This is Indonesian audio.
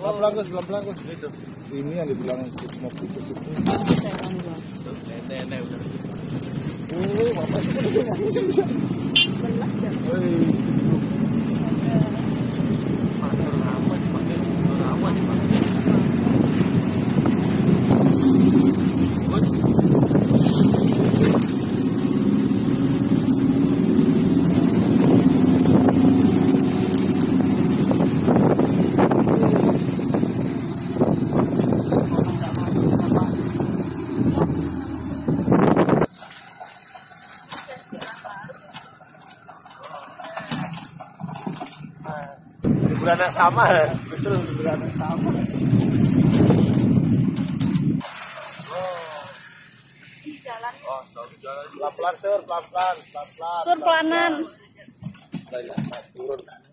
Pelan-pelan Gus, pelan-pelan Gus. Ini yang dibilang mau putus itu. Nenek udah. Oh, bapak yang sama ya. Betul, yang sama. oh. Pelan-pelan sur, pelan-pelan, pelan-pelan. Sur pelanan. Pelan-pelan. Turun.